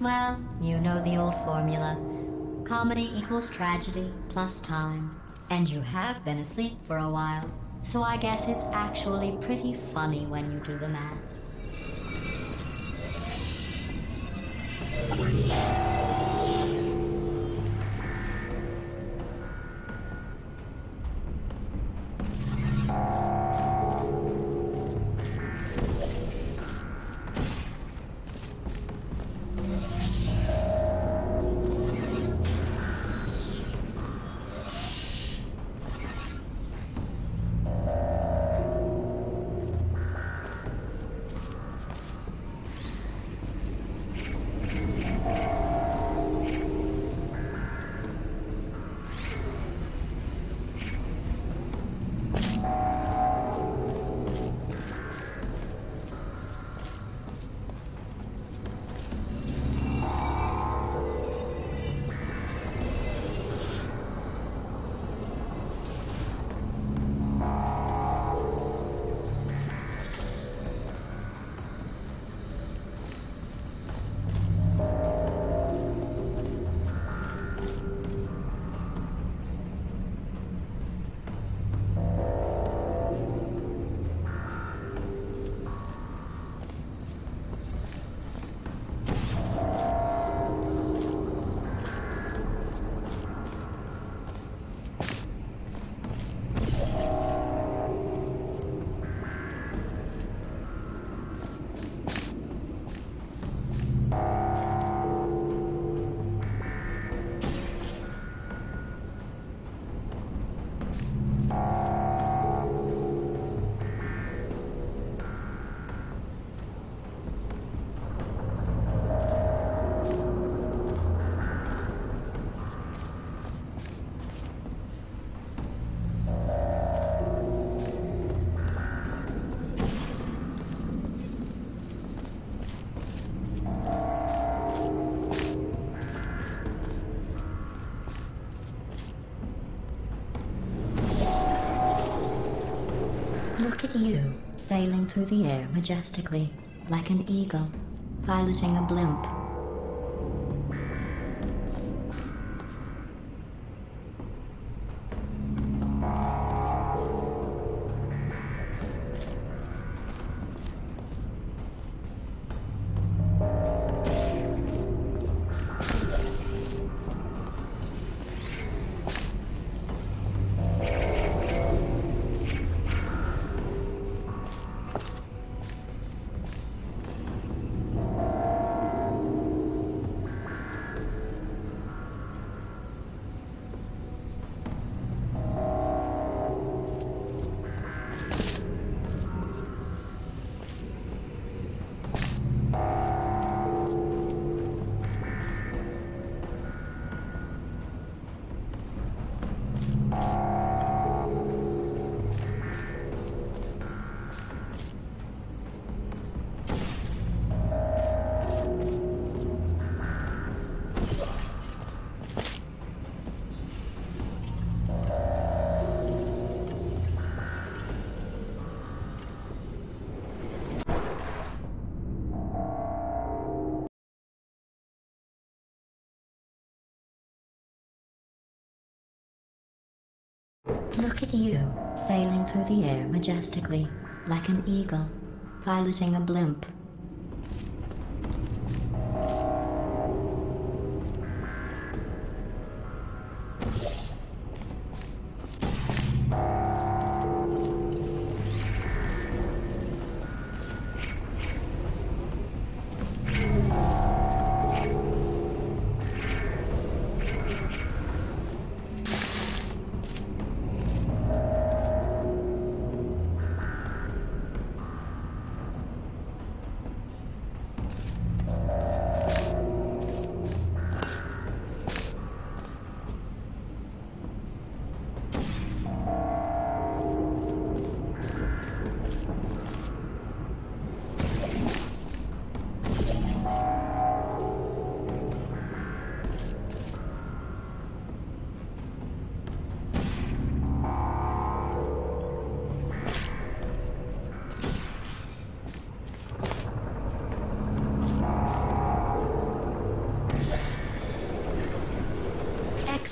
Well, you know the old formula. Comedy equals tragedy plus time. And you have been asleep for a while. So I guess it's actually pretty funny when you do the math. Look at you, sailing through the air majestically, like an eagle, piloting a blimp. Look at you, sailing through the air majestically, like an eagle, piloting a blimp.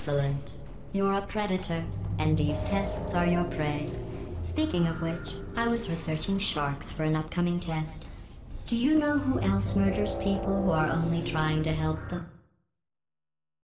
Excellent. You're a predator, and these tests are your prey. Speaking of which, I was researching sharks for an upcoming test. Do you know who else murders people who are only trying to help them?